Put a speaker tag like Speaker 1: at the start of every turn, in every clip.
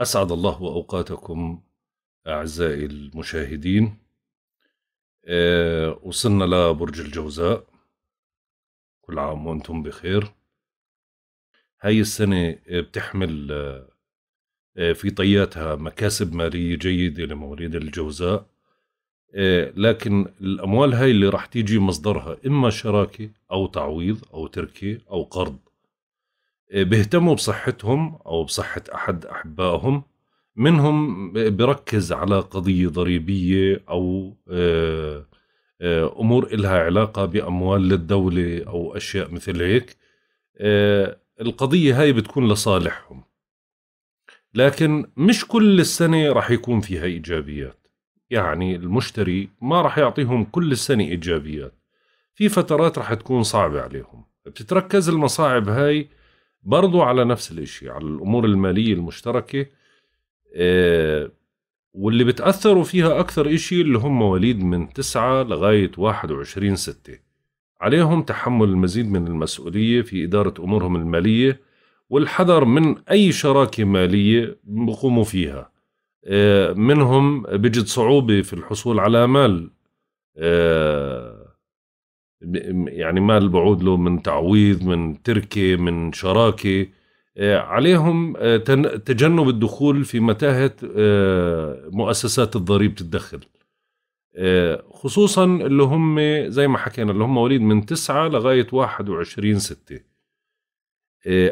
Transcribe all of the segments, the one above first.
Speaker 1: أسعد الله أوقاتكم أعزائي المشاهدين. أه وصلنا لبرج الجوزاء. كل عام وأنتم بخير. هاي السنة بتحمل أه في طياتها مكاسب مالية جيدة لمواليد الجوزاء. لكن الأموال هاي اللي راح تيجي مصدرها إما شراكة أو تعويض أو تركة أو قرض. بيهتموا بصحتهم أو بصحة أحد أحبائهم منهم بركز على قضية ضريبية أو آه، آه، أمور إلها علاقة بأموال للدولة أو أشياء مثل هيك. آه، القضية هاي بتكون لصالحهم. لكن مش كل السنة راح يكون فيها إيجابيات. يعني المشتري ما راح يعطيهم كل السنة إيجابيات. في فترات راح تكون صعبة عليهم. بتتركز المصاعب هاي برضو على نفس الإشي على الأمور المالية المشتركة آه، واللي بتأثروا فيها أكثر إشي اللي هم مواليد من 9 لغاية 21 ستة. عليهم تحمل المزيد من المسؤولية في إدارة أمورهم المالية والحذر من أي شراكة مالية بقوموا فيها. آه، منهم بجد صعوبة في الحصول على مال. آه، يعني مال بعود له من تعويض من تركة من شراكة. آه، عليهم آه، تجنب الدخول في متاهة آه، مؤسسات الضريب تتدخل. خصوصا اللي هم زي ما حكينا اللي هم مواليد من 9 لغاية 21 6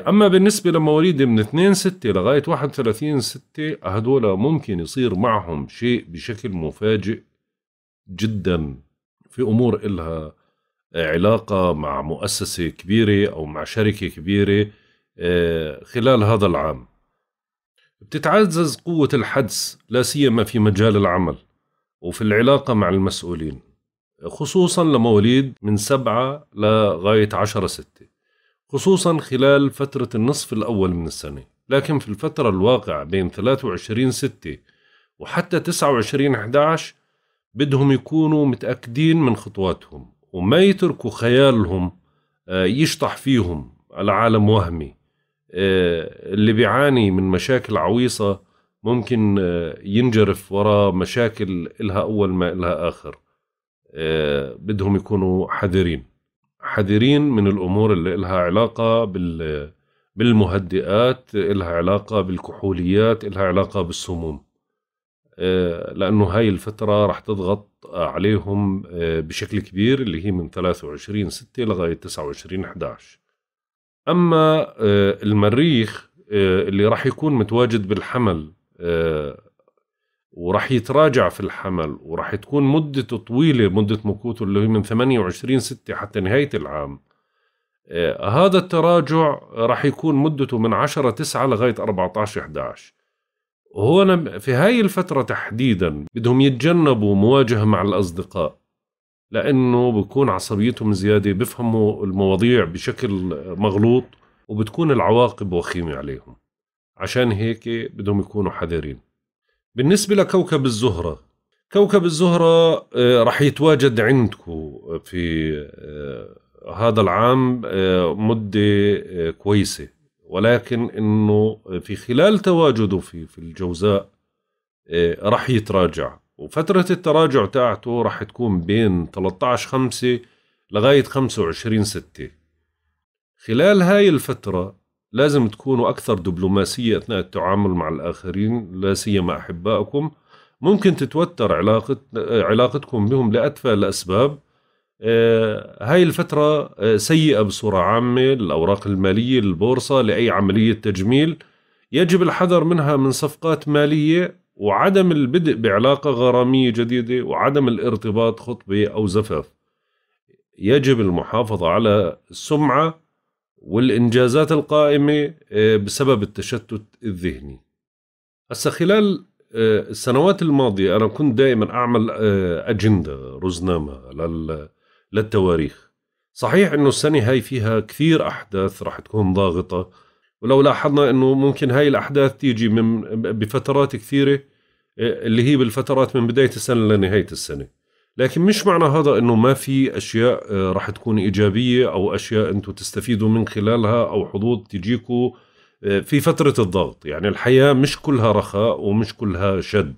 Speaker 1: أما بالنسبة لمواليد من 2 6 لغاية 31 6 هذول ممكن يصير معهم شيء بشكل مفاجئ جدا في أمور إلها علاقة مع مؤسسة كبيرة أو مع شركة كبيرة آه، خلال هذا العام. بتتعزز قوة الحدس لا سيما في مجال العمل وفي العلاقة مع المسؤولين خصوصا لمواليد من سبعة لغاية عشرة ستة خصوصا خلال فترة النصف الأول من السنة. لكن في الفترة الواقعة بين 23 ستة وحتى 29 11 بدهم يكونوا متأكدين من خطواتهم. وما يتركوا خيالهم آه، يشطح فيهم على عالم وهمي. آه، اللي بيعاني من مشاكل عويصة ممكن آه، ينجرف وراء مشاكل إلها أول ما إلها آخر. بدهم يكونوا حذرين. حذرين من الأمور اللي إلها علاقة بال بالمهدئات إلها علاقة بالكحوليات إلها علاقة بالسموم. لأنه هاي الفترة رح تضغط عليهم آه، بشكل كبير اللي هي من 23 6 لغاية 29 11 أما آه، المريخ آه، اللي راح يكون متواجد بالحمل وراح يتراجع في الحمل وراح تكون مدته طويلة مدة مكوته اللي هي من 28 6 حتى نهاية العام. هذا التراجع راح يكون مدته من 10 9 لغاية 14 11 هون في هاي الفترة تحديدا بدهم يتجنبوا مواجهة مع الأصدقاء لأنه بكون عصبيتهم زيادة بفهموا المواضيع بشكل مغلوط وبتكون العواقب وخيمة عليهم. عشان هيك بدهم يكونوا حذرين. بالنسبة لكوكب الزهرة كوكب الزهرة آه، رح يتواجد عندكم في آه، هذا العام آه، مدة كويسة. ولكن إنه في خلال تواجده في في الجوزاء آه، راح يتراجع. وفترة التراجع تاعته راح تكون بين 13 5 لغاية 25 6 خلال هاي الفترة لازم تكونوا أكثر دبلوماسية أثناء التعامل مع الآخرين لا سيما أحبائكم. ممكن تتوتر علاقة علاقتكم بهم لأتفه الأسباب هاي الفترة آه، سيئة بصورة عامة للأوراق المالية للبورصة لأي عملية تجميل. يجب الحذر منها من صفقات مالية وعدم البدء بعلاقة غرامية جديدة وعدم الارتباط خطبة أو زفاف. يجب المحافظة على السمعة والإنجازات القائمة آه، بسبب التشتت الذهني. هسا خلال السنوات الماضية أنا كنت دائما أعمل أجندة رزنامة للتواريخ. صحيح إنه السنة هاي فيها كثير أحداث راح تكون ضاغطة ولو لاحظنا إنه ممكن هاي الأحداث تيجي من بفترات كثيرة آه، اللي هي بالفترات من بداية السنة لنهاية السنة. لكن مش معنى هذا إنه ما في أشياء آه، راح تكون إيجابية أو أشياء أنتم تستفيدوا من خلالها أو حظوظ تجيكوا في فترة الضغط. يعني الحياة مش كلها رخاء ومش كلها شد.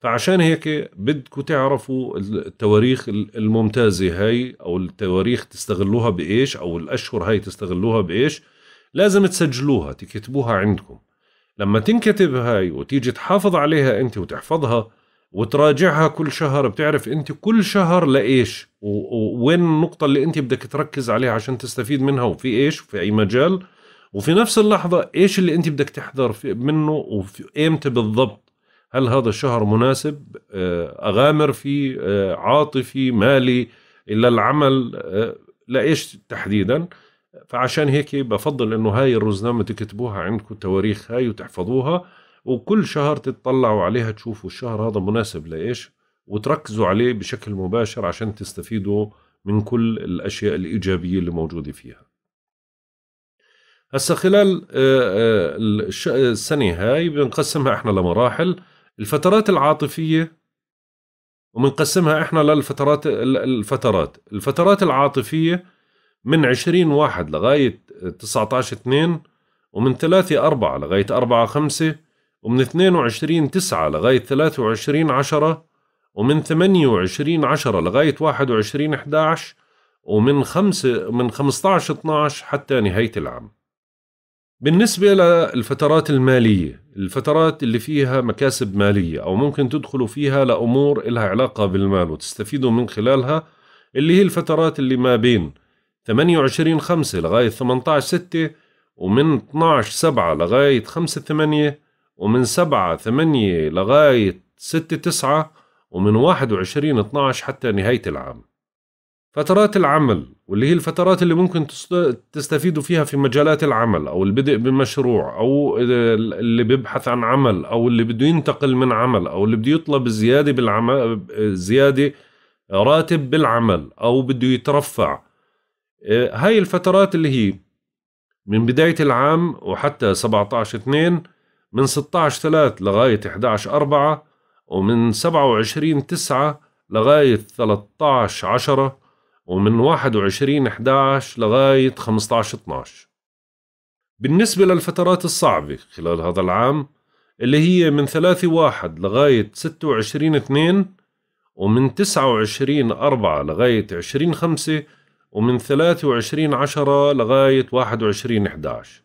Speaker 1: فعشان هيك بدكم تعرفوا التواريخ الممتازة هاي أو التواريخ تستغلوها بإيش أو الأشهر هاي تستغلوها بإيش لازم تسجلوها تكتبوها عندكم. لما تنكتب هاي وتيجي تحافظ عليها أنت وتحفظها وتراجعها كل شهر بتعرف أنت كل شهر لإيش ووين النقطة اللي أنت بدك تركز عليها عشان تستفيد منها وفي إيش وفي أي مجال وفي نفس اللحظة إيش اللي أنت بدك تحذر منه وإمتى بالضبط. هل هذا الشهر مناسب؟ آه، أغامر فيه آه، عاطفي مالي إلى العمل آه، لإيش تحديدا؟ فعشان هيك بفضل إنه هاي الرزنامة تكتبوها عندكم التواريخ هاي وتحفظوها وكل شهر تطلعوا عليها تشوفوا الشهر هذا مناسب لإيش وتركزوا عليه بشكل مباشر عشان تستفيدوا من كل الأشياء الإيجابية اللي موجودة فيها. هسا خلال السنة هاي بنقسمها إحنا لمراحل. الفترات العاطفية وبنقسمها إحنا للفترات الفترات الفترات العاطفية من 20 واحد لغاية 19 2 ومن 3 4 لغاية 4 5 ومن 22 9 لغاية 23 10 ومن 28 10 لغاية 21 11 ومن 5 من 15 12 حتى نهاية العام. بالنسبة للفترات المالية الفترات اللي فيها مكاسب مالية أو ممكن تدخلوا فيها لأمور إلها علاقة بالمال وتستفيدوا من خلالها اللي هي الفترات اللي ما بين 28 5 لغاية 18 6 ومن 12 7 لغاية 5 8 ومن 7 8 لغاية 6 9 ومن 21 12 حتى نهاية العام. فترات العمل واللي هي الفترات اللي ممكن تستفيدوا فيها في مجالات العمل أو البدء بمشروع أو اللي بيبحث عن عمل أو اللي بده ينتقل من عمل أو اللي بده يطلب زيادة بالعمل زيادة راتب بالعمل أو بده يترفع. آه، هاي الفترات اللي هي من بداية العام وحتى 17 2 من 16 3 لغاية 11 4 ومن 27 9 لغاية 13 10 ومن 21 11 لغاية 15 12 بالنسبة للفترات الصعبة خلال هذا العام اللي هي من 3 1 لغاية 26 2 ومن 29 4 لغاية 20 5 ومن 23 10 لغاية 21 11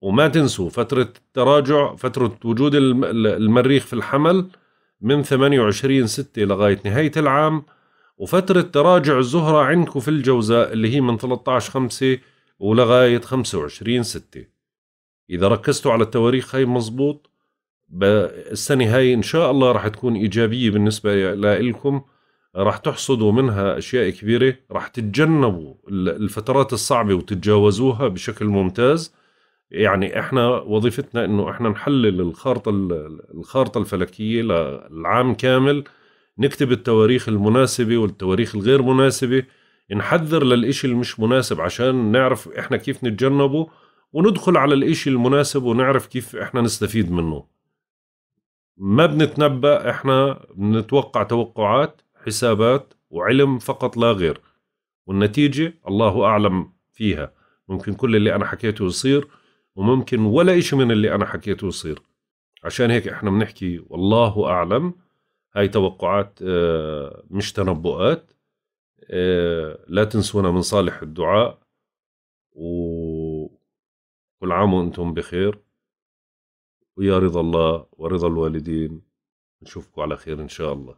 Speaker 1: وما تنسوا فترة التراجع فترة وجود المريخ في الحمل من 28 6 لغاية نهاية العام وفترة تراجع الزهرة عندكم في الجوزاء اللي هي من 13 5 ولغاية 25 6 إذا ركزتوا على التواريخ هاي مزبوط؟ السنة هاي إن شاء الله راح تكون إيجابية بالنسبة لكم راح تحصدوا منها أشياء كبيرة. راح تتجنبوا الفترات الصعبة وتتجاوزوها بشكل ممتاز. يعني إحنا وظيفتنا إنه إحنا نحلل الخارطة الخارطة الفلكية للعام كامل. نكتب التواريخ المناسبة والتواريخ الغير مناسبة نحذر للإشي المش مناسب عشان نعرف إحنا كيف نتجنبه وندخل على الإشي المناسب ونعرف كيف إحنا نستفيد منه. ما بنتنبأ إحنا بنتوقع توقعات حسابات وعلم فقط لا غير. والنتيجة الله أعلم فيها. ممكن كل اللي أنا حكيته يصير وممكن ولا إشي من اللي أنا حكيته يصير. عشان هيك إحنا بنحكي والله أعلم هاي توقعات آه، مش تنبؤات آه، لا تنسونا من صالح الدعاء وكل عام وأنتم بخير. ويا رضا الله ورضا الوالدين. نشوفكم على خير إن شاء الله.